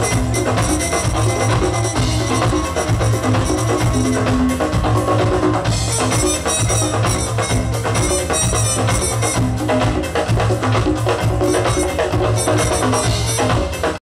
you